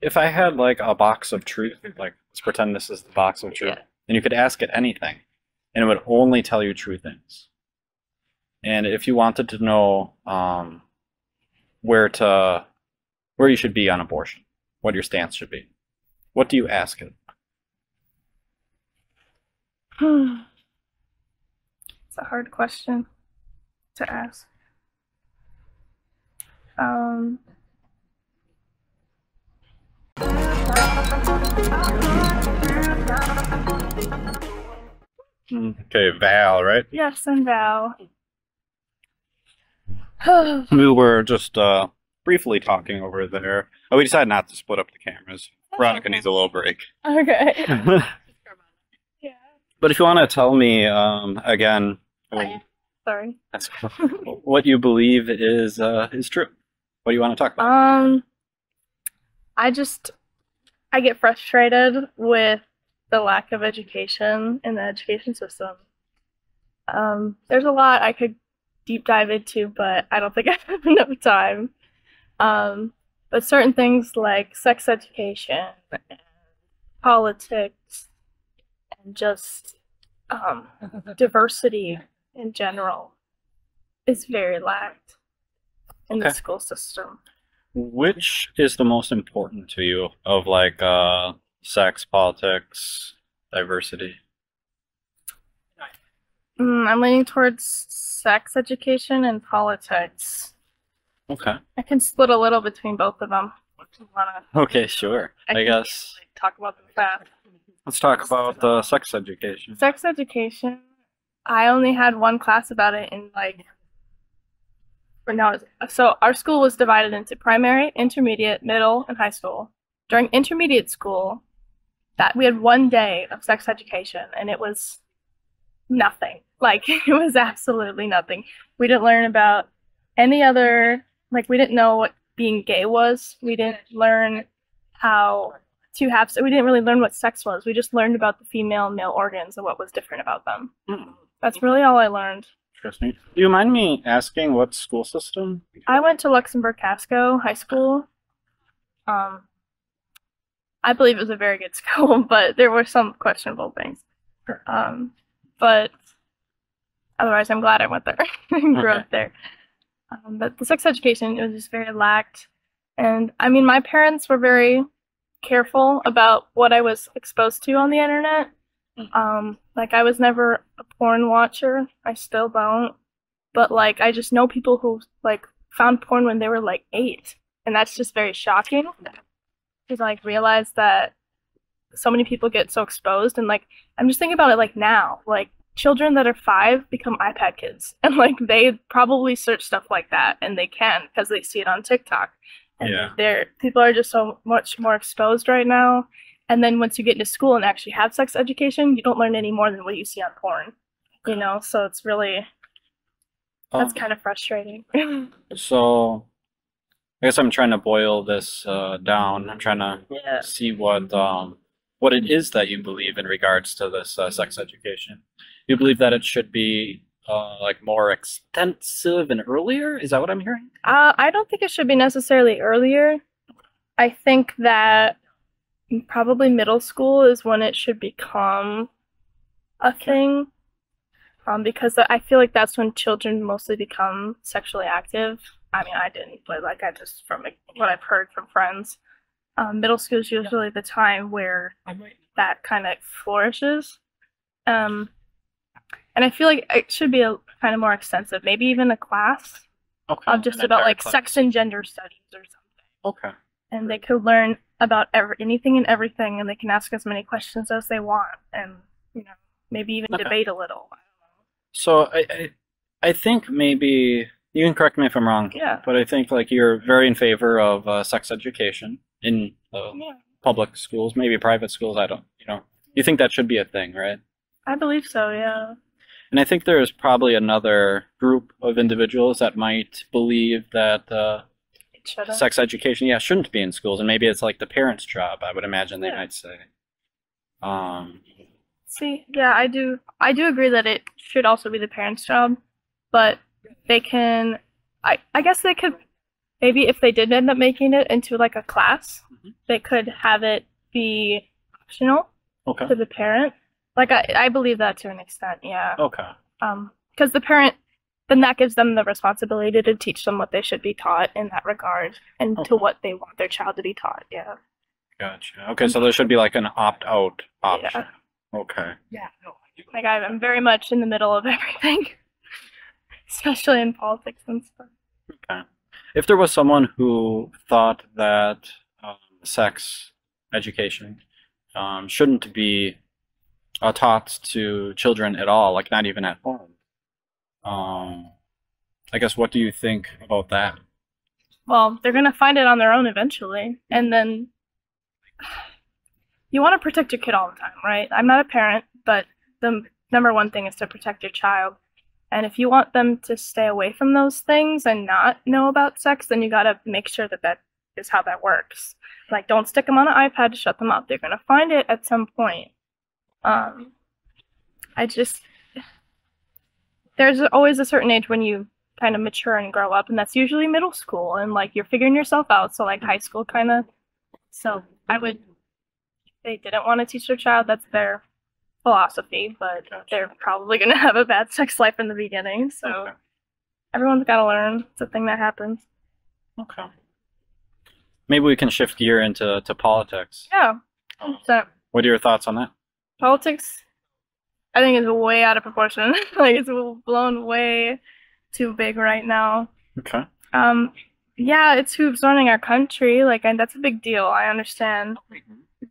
if I had like a box of truth, like let's pretend this is the box of truth, Yeah. and you could ask it anything, and it would only tell you true things. And if you wanted to know um, where to, where you should be on abortion, what your stance should be, what do you ask it? it's a hard question to ask. Um, Okay, Val, right? yes, and Val. We were just uh, briefly talking over there. Oh, we decided not to split up the cameras. Veronica needs a little break. okay. yeah. but if you want to tell me um, again, Sorry. What you believe is uh, is true. What do you want to talk about? Um, I just I get frustrated with the lack of education in the education system. Um, there's a lot I could deep dive into, but I don't think I have enough time. Um, but certain things like sex education, politics, and just um, diversity in general is very lacked in the school system. Which is the most important to you of like uh, sex, politics, diversity? Mm, I'm leaning towards sex education and politics. Okay. I can split a little between both of them. Wanna, Okay, sure. I can guess like, talk about them fast. let's talk about uh, sex education. Sex education. I only had one class about it in like. No, so our school was divided into primary, intermediate, middle, and high school. During intermediate school, that we had one day of sex education, and it was nothing. Like it was absolutely nothing. We didn't learn about any other. Like we didn't know what being gay was. We didn't learn how to have. So we didn't really learn what sex was. We just learned about the female and male organs and what was different about them. Hmm, That's really all I learned. Interesting. Do you mind me asking what school system? I went to Luxemburg-Casco High School. Um, I believe it was a very good school, but there were some questionable things. Sure. Um, but otherwise, I'm glad I went there and grew Okay. up there. Um, but the sex education it was just very lacked, and I mean, my parents were very careful about what I was exposed to on the internet. Um, like I was never a porn watcher. I still don't. But like I just know people who like found porn when they were like eight. And that's just very shocking. To like realize that so many people get so exposed and like I'm just thinking about it like now. Like children that are five become iPad kids. And like they probably search stuff like that and they can because they see it on TikTok. And Yeah. they're people are just so much more exposed right now. And then once you get into school and actually have sex education, you don't learn any more than what you see on porn. You know, so it's really that's Um, kind of frustrating. So, I guess I'm trying to boil this uh, down. I'm trying to yeah. see what um, what it is that you believe in regards to this uh, sex education. You believe that it should be uh, like more extensive and earlier? Is that what I'm hearing? Uh, I don't think it should be necessarily earlier. I think that probably middle school is when it should become a thing. Um, because I feel like that's when children mostly become sexually active. I mean, I didn't, but like I just from what I've heard from friends, um, middle school is usually the time where that kind of flourishes. Um, and I feel like it should be a kind of more extensive, maybe even a class Okay. of just about like class. sex and gender studies or something. Okay. And they could learn about every, anything and everything, and they can ask as many questions as they want, and you know maybe even Okay. debate a little. So I, I I think maybe you can correct me if I'm wrong, Yeah. but I think like you're very in favor of uh, sex education in uh, Yeah, public schools, maybe private schools. I don't, you know, you think that should be a thing, right? I believe so. Yeah. And I think there is probably another group of individuals that might believe that uh, Sex education, yeah, shouldn't be in schools, and maybe it's like the parents' job. I would imagine they Yeah. might say. Um, See, yeah, I do. I do agree that it should also be the parents' job, but they can. I I guess they could maybe if they did end up making it into like a class, Mhm. they could have it be optional Okay. to the parent. Like I, I believe that to an extent, yeah. Okay. Um, because the parent, then that gives them the responsibility to teach them what they should be taught in that regard and to what they want their child to be taught. Yeah. Gotcha. Okay, so there should be like an opt-out option. Yeah. Okay. Yeah, no, I do. Like I- I'm very much in the middle of everything, especially in politics and stuff. Okay. If there was someone who thought that um, sex education um, shouldn't be uh, taught to children at all, like not even at home, um, I guess what do you think about that? Well, they're gonna find it on their own eventually, and then you want to protect your kid all the time, right? I'm not a parent, but the number one thing is to protect your child. And if you want them to stay away from those things and not know about sex, then you gotta make sure that that is how that works. Like, don't stick them on an iPad to shut them up. They're gonna find it at some point. Um, I just there's always a certain age when you kind of mature and grow up, and that's usually middle school, and like you're figuring yourself out. So like high school, kind of. So I would. They didn't want to teach their child. That's their philosophy, but Gotcha. they're probably gonna have a bad sex life in the beginning. So Okay. everyone's got to learn. It's a thing that happens. Okay. Maybe we can shift gear into to politics. Yeah. Um, So what are your thoughts on that? politics, I think, it's way out of proportion. like it's blown way too big right now. Okay. Um, yeah, it's who's running our country. Like, and that's a big deal. I understand,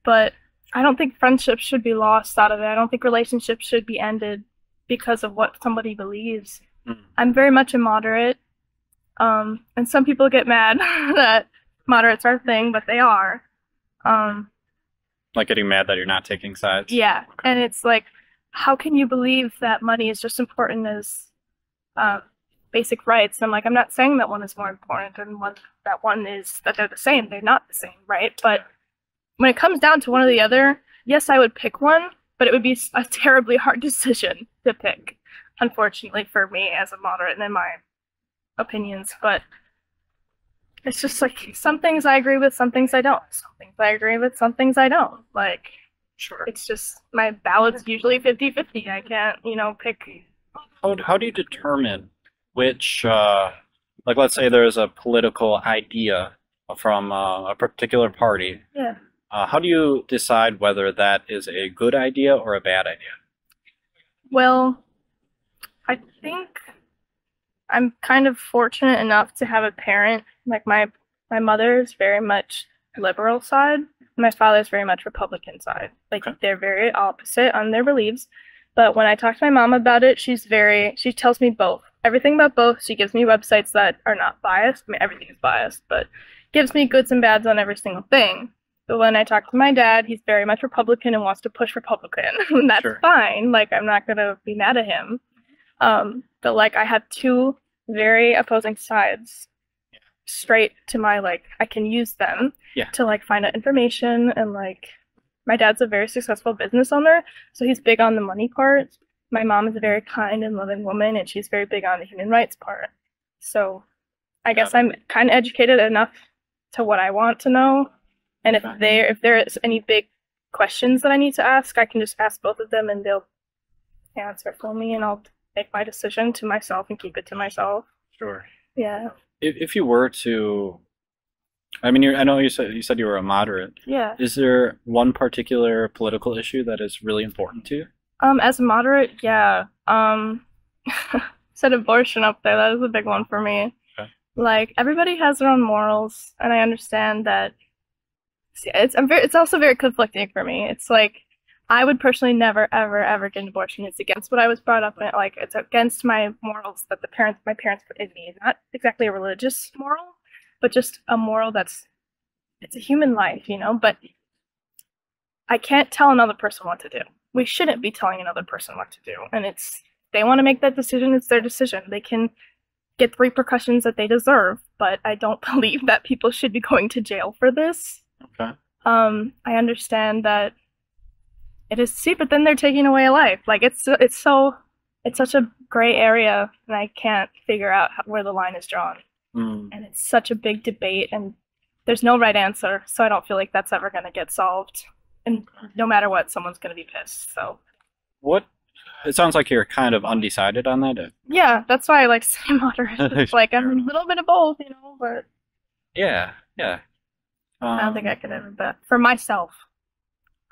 but I don't think friendships should be lost out of it. I don't think relationships should be ended because of what somebody believes. Mm. I'm very much a moderate, um, and some people get mad that moderates are a thing, but they are. Um, Like getting mad that you're not taking sides? yeah, Okay. and it's like, how can you believe that money is just important as uh, basic rights? And I'm like, I'm not saying that one is more important and one that one is that they're the same. They're not the same, right? But when it comes down to one or the other, yes, I would pick one, but it would be a terribly hard decision to pick. Unfortunately for me as a moderate and in my opinions, but it's just like some things I agree with, some things I don't. Some things I agree with, some things I don't. Like Sure. it's just my ballot's usually 50-50 i can't you know pick How, how do you determine which, uh, like, let's say there's a political idea from uh, a particular party. yeah Uh, how do you decide whether that is a good idea or a bad idea? well i think i'm kind of fortunate enough to have a parent like my my mother is very much liberal side my father is very much republican side like Okay. they're very opposite on their beliefs but when i talk to my mom about it she's very she tells me both everything about both she gives me websites that are not biased i mean everything is biased but gives me goods and bads on every single thing But when I talk to my dad, he's very much Republican and wants to push Republican. and that's Sure. fine. Like I'm not gonna be mad at him. Um, but like I have two very opposing sides straight to my like I can use them Yeah. to like find out information and like my dad's a very successful business owner, so he's big on the money part. My mom is a very kind and loving woman and she's very big on the human rights part. So I guess I'm kind of educated enough to what I want to know. And if there if there is any big questions that I need to ask, I can just ask both of them and they'll answer for me and I'll make my decision to myself and keep it to myself. Sure. Yeah. If, if you were to, I mean, I know you said you said you were a moderate. Yeah. Is there one particular political issue that is really important to you? Um, as a moderate, yeah. Um, said abortion up there. That is a big one for me. Okay. Like everybody has their own morals, and I understand that. It's I'm very, it's also very conflicting for me. It's like I would personally never, ever, ever get an abortion. It's against what I was brought up in. Like it's against my morals that the parents, my parents put in me. Not exactly a religious moral, but just a moral that's it's a human life, you know. But I can't tell another person what to do we shouldn't be telling another person what to do. And it's they want to make that decision, it's their decision. They can get the repercussions that they deserve, but I don't believe that people should be going to jail for this. Okay. Um, I understand that it is see, but then they're taking away a life. Like it's it's so it's such a gray area, and I can't figure out how, where the line is drawn. Mm. and it's such a big debate and there's no right answer so i don't feel like that's ever going to get solved and no matter what someone's going to be pissed so What? It sounds like you're kind of undecided on that. yeah that's why i like to say moderate it's like i'm a little bit of both you know but Yeah, yeah. i don't think Um, i could ever bet for myself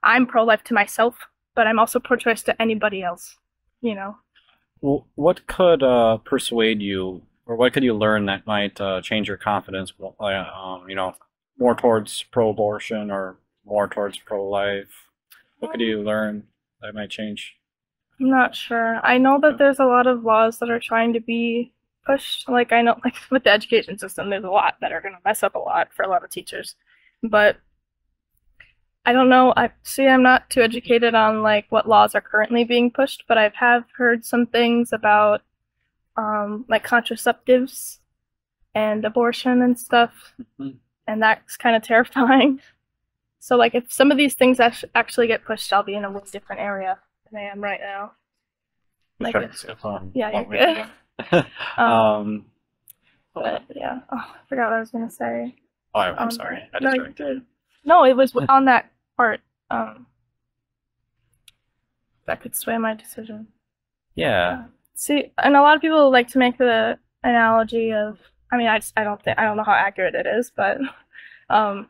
i'm pro-life to myself but i'm also pro-choice to anybody else you know Well, what could uh, persuade you, or what could you learn that might uh, change your confidence? uh, Um, you know, more towards pro-abortion or more towards pro-life. What could you learn that might change? I'm not sure. I know that there's a lot of laws that are trying to be pushed. Like I know, like with the education system, there's a lot that are going to mess up a lot for a lot of teachers. But I don't know. I see. I'm not too educated on like what laws are currently being pushed, but I have heard some things about um, like contraceptives and abortion and stuff, Mhm. and that's kind of terrifying. So like, if some of these things actually get pushed, I'll be in a way different area than I am right now. Like if, um, yeah, you're good. Um, But yeah, oh, I forgot what I was gonna say. oh, I'm Um, sorry. I no. No, it was on that part. Um, that could sway my decision. Yeah. See, and a lot of people like to make the analogy of. I mean, I just, I don't think I don't know how accurate it is, but um,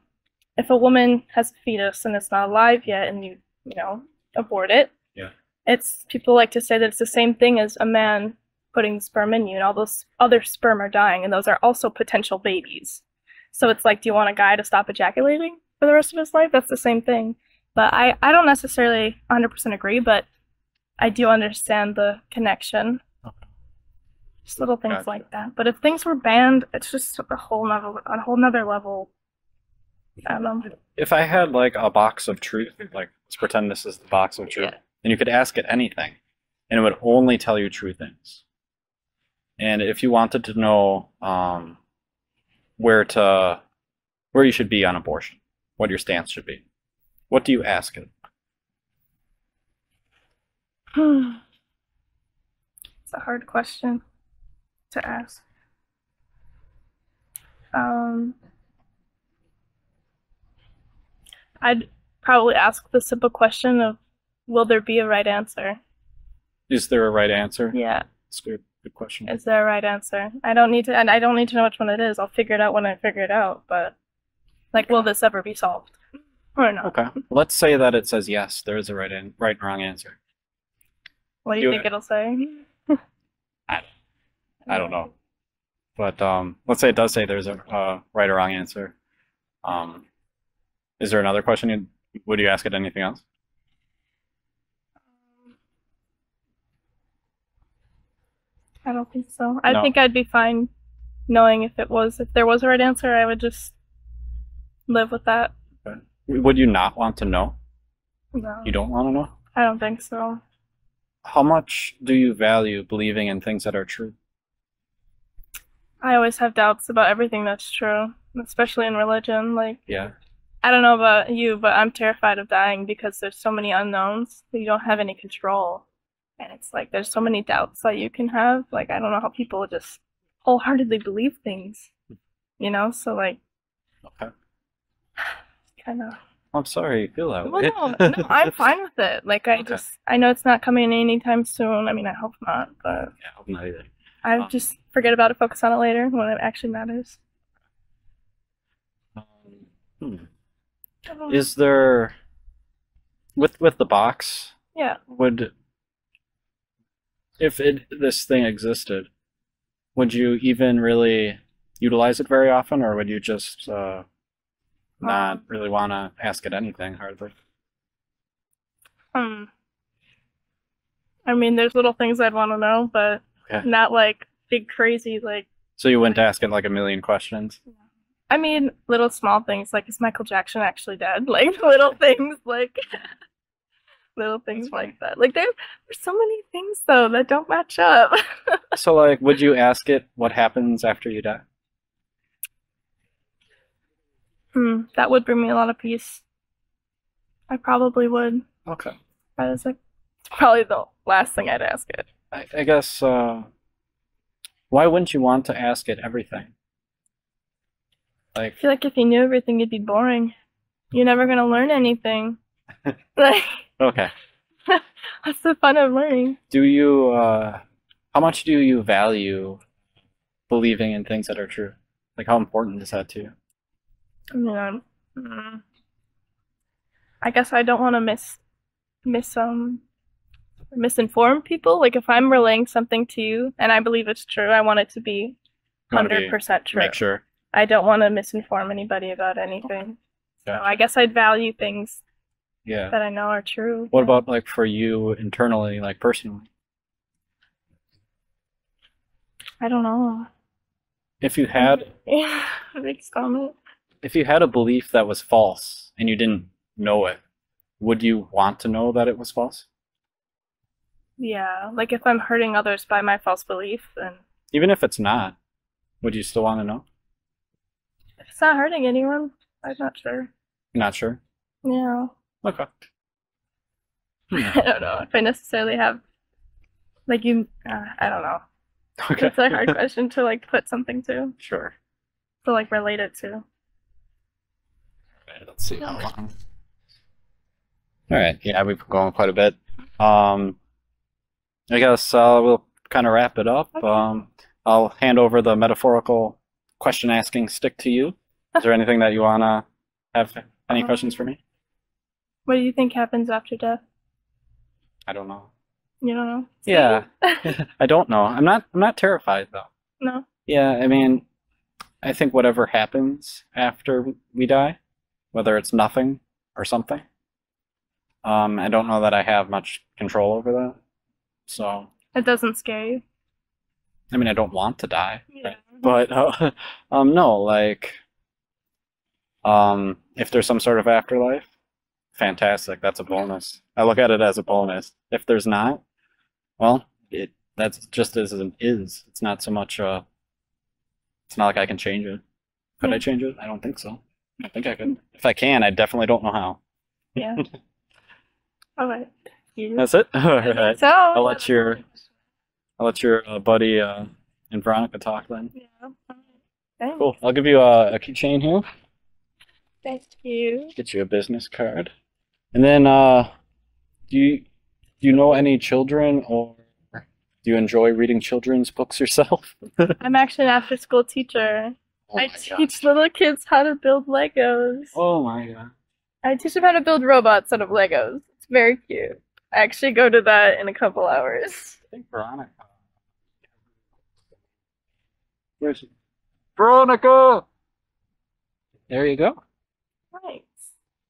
if a woman has a fetus and it's not alive yet, and you you know abort it, Yeah. it's people like to say that it's the same thing as a man putting sperm in you, and all those other sperm are dying, and those are also potential babies. So it's like, do you want a guy to stop ejaculating for the rest of his life? That's the same thing. But I, I don't necessarily 100% agree, but I do understand the connection. Okay. Just little things Gotcha. like that. But if things were banned, it's just a whole nother, a whole nother level. I don't know. If I had like a box of truth, like let's pretend this is the box of truth, Yeah. and you could ask it anything, and it would only tell you true things. And if you wanted to know um, where to, where you should be on abortion, what your stance should be, what do you ask it? it's a hard question to ask. Um, I'd probably ask the simple question of, will there be a right answer? Is there a right answer? Yeah, That's a good, good question. is there a right answer? I don't need to, and I don't need to know which one it is. I'll figure it out when I figure it out. But, like, will this ever be solved or not? Okay. Let's say that it says yes, there is a right and right and wrong answer. What do you You- think it'll say? I don't know. But um, let's say it does say there's a uh, right or wrong answer. Um, is there another question? You'd, would you ask it anything else? I don't think so. I No. think I'd be fine knowing if it was if there was a right answer, I would just live with that. Would you not want to know? No. You don't want to know? I don't think so. How much do you value believing in things that are true? I always have doubts about everything that's true, especially in religion. Like Yeah. I don't know about you, but I'm terrified of dying because there's so many unknowns that you don't have any control. And it's like there's so many doubts that you can have. Like I don't know how people just wholeheartedly believe things. You know? So like Okay. Kind of I'm sorry you feel that Well, way. no, no, I'm fine with it. Like, I Okay. just, I know it's not coming anytime soon. I mean, I hope not, but Yeah, I'm not either. I Um, just forget about it, focus on it later when it actually matters. Um, hmm. Is there with with the box? yeah, would if it this thing existed would you even really utilize it very often or would you just uh, not really want to ask it anything hardly um, I mean, there's little things I'd want to know, but Okay. not like big crazy. Like, so you wouldn't ask it like a million questions I mean, little small things like, is Michael Jackson actually dead? Like, little things like. Little things like that. Like there, there's so many things though that don't match up. so like would you ask it what happens after you die Hmm, that would bring me a lot of peace. I probably would. okay That is like probably the last thing I'd ask it. i, I guess uh, why wouldn't you want to ask it everything Like, I feel like if you knew everything, it'd be boring. You're never gonna learn anything. like, okay. that's the fun of learning? Do you, uh, how much do you value believing in things that are true? Like, how important is that to you? I mean, I'm, mm, I guess I don't want to miss, miss um, misinform people. Like if I'm relaying something to you and I believe it's true, I want it to be hundred percent true. Make sure. I don't want to misinform anybody about anything. So I guess I'd value things Yeah. that I know are true. What about like for you internally, like personally? I don't know. If you had yeah, Big stomach. If you had a belief that was false and you didn't know it, would you want to know that it was false? Yeah, like if I'm hurting others by my false belief, then Even if it's not, would you still want to know? if it's not hurting anyone, I'm not sure. You're not sure. Yeah. Okay. I don't know if I necessarily have, like you, uh, I don't know. Okay. It's a hard question to like put something to, Sure. to like relate it to. Okay, let's see how long. All right. Yeah, we've been going quite a bit. Um, I guess uh, we'll kind of wrap it up. Okay. Um, I'll hand over the metaphorical question asking stick to you. Is there anything that you wanna have? Any Um, questions for me? What do you think happens after death? I don't know. You don't know? Yeah. I don't know. I'm not. I'm not terrified though. no. Yeah, I mean, I think whatever happens after we die, whether it's nothing or something, um, I don't know that I have much control over that. So, It doesn't scare you. I mean, I don't want to die, Yeah. but uh, um, no, like, um, if there's some sort of afterlife, fantastic. That's a bonus. I look at it as a bonus. If there's not, well, it that's just as it is. It's not so much. Uh, it's not like I can change it. Could I change it? I don't think so. I think I could. If I can, I definitely don't know how. Yeah. All right. You. That's it. All right. So. I'll let your I'll let your uh, buddy uh, and Veronica talk then. Yeah. Thanks. Cool. I'll give you a, a keychain here. Thank you. Get you a business card. And then, uh, do you do you know any children, or do you enjoy reading children's books yourself? I'm actually an after school teacher. Oh I my teach little kids how to build Legos. Oh my god. I teach them how to build robots out of Legos. It's very cute. I actually go to that in a couple hours. I think Veronica. Where's she? Veronica. There you go. Nice.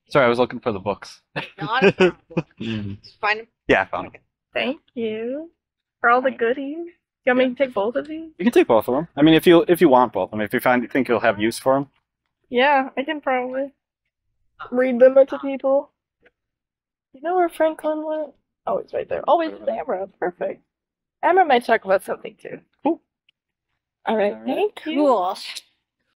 Sorry, I was looking for the books. Not a problem. Find them. yeah, I found them. Thank you for all the goodies. You want me to take both of these? You can take both of them. I mean, if you if you want both of them, if you find you think you'll have use for them. Yeah, I can probably read them to uh, people. You know where Franklin went? Oh, he's right there. Oh, it's Amra. Perfect. Amra might talk about something too. Cool. All right. All right. Thank you. Cool.